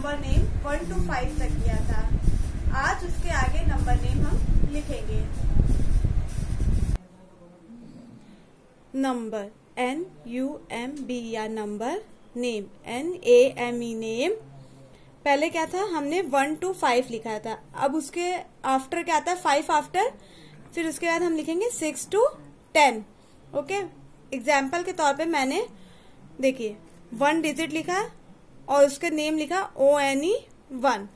Number name one two five तक किया था। आज उसके आगे नंबर नेम हम लिखेंगे। Number N U M B या number, name N A M E name. पहले क्या था? हमने वन टू फाइव लिखा था। अब उसके आफ्टर क्या था? फाइव आफ्टर फिर उसके बाद हम लिखेंगे six two ten. Okay? Example के तौर पे मैंने, देखिए, वन डिजिट लिखा और उसका नेम लिखा ओ एन ई वन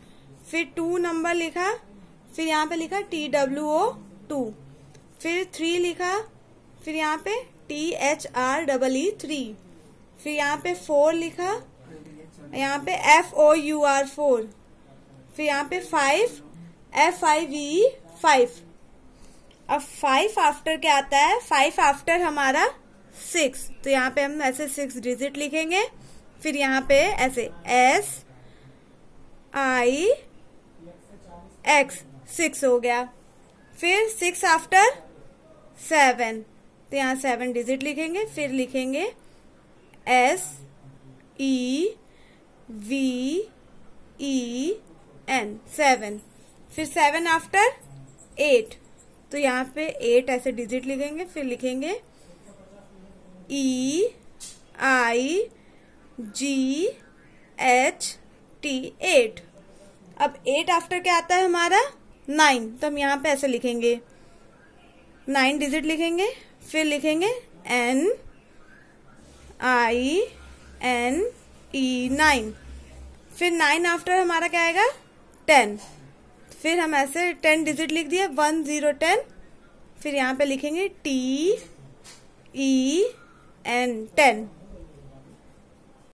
फिर टू नंबर लिखा, फिर यहाँ पे लिखा टी डब्ल्यू ओ टू फिर थ्री लिखा, फिर यहाँ पे T H R double E three फिर यहाँ पे फोर लिखा, यहाँ पे F O U R four फिर यहाँ पे five F I V E five five after क्या आता है? फाइव आफ्टर हमारा सिक्स तो यहाँ पे हम ऐसे सिक्स डिजिट लिखेंगे। फिर यहाँ पे ऐसे एस आई एक्स सिक्स हो गया। फिर सिक्स आफ्टर सेवन तो यहाँ सेवन डिजिट लिखेंगे, फिर लिखेंगे S E V E N seven फिर सेवन आफ्टर एट तो यहाँ पे एट ऐसे डिजिट लिखेंगे, फिर लिखेंगे E I G H T eight अब एट आफ्टर क्या आता है हमारा? नाइन तो हम यहाँ पे ऐसे लिखेंगे। नाइन डिजिट लिखेंगे, फिर लिखेंगे N I N E nine फिर नाइन आफ्टर हमारा क्या आएगा? टेन फिर हम ऐसे टेन डिजिट लिख दिए वन ज़ीरो टेन फिर यहाँ पे लिखेंगे टी ई एन टेन